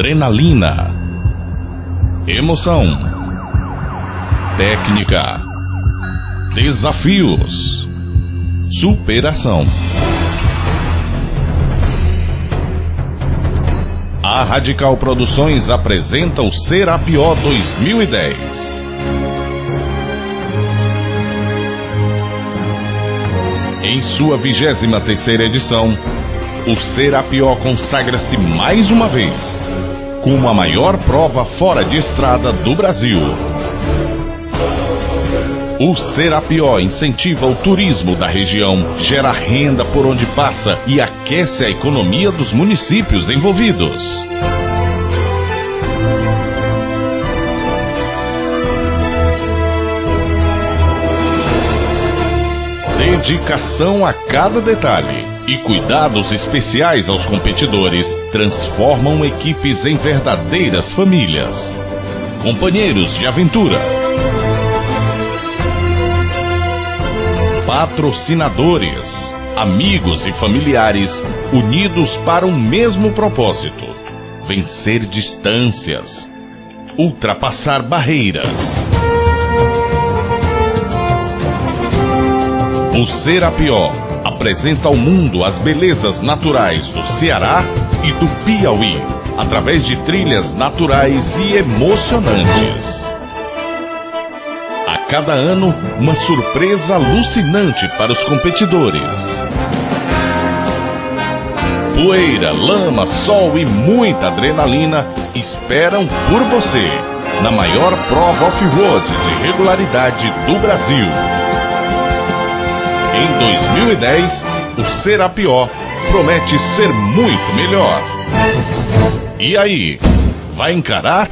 adrenalina, emoção, técnica, desafios, superação. A Radical Produções apresenta o Serapió 2010. Em sua 23 terceira edição, o Serapió consagra-se mais uma vez como a maior prova fora de estrada do Brasil. O Serapió incentiva o turismo da região, gera renda por onde passa e aquece a economia dos municípios envolvidos. Dedicação a cada detalhe e cuidados especiais aos competidores transformam equipes em verdadeiras famílias. Companheiros de aventura. Patrocinadores, amigos e familiares unidos para um mesmo propósito: vencer distâncias, ultrapassar barreiras. O Serapió apresenta ao mundo as belezas naturais do Ceará e do Piauí, através de trilhas naturais e emocionantes. A cada ano, uma surpresa alucinante para os competidores. Poeira, lama, sol e muita adrenalina esperam por você na maior prova off-road de regularidade do Brasil. Em 2010, o Serapió promete ser muito melhor. E aí, vai encarar?